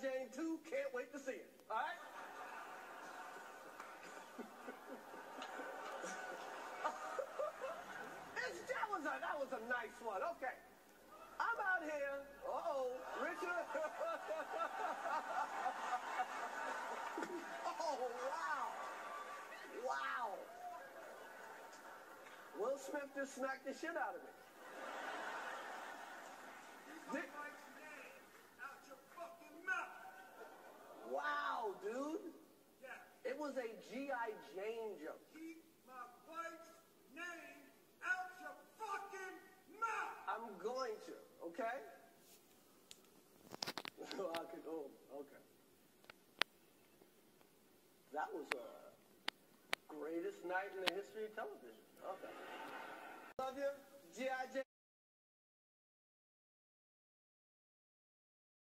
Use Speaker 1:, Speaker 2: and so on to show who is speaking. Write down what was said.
Speaker 1: G.I. Jane 2, can't wait to see it. All right? That was a that was a nice one. Okay. I'm out here. Uh-oh, Richard. oh wow. Wow. Will Smith just smacked the shit out of me. Did- Wow, dude. It was a G.I. Jane joke.
Speaker 2: Keep my wife's name out your fucking mouth!
Speaker 1: I'm going to, okay? I could, oh, okay. That was a greatest night in the history of television. Okay. Love you, G.I.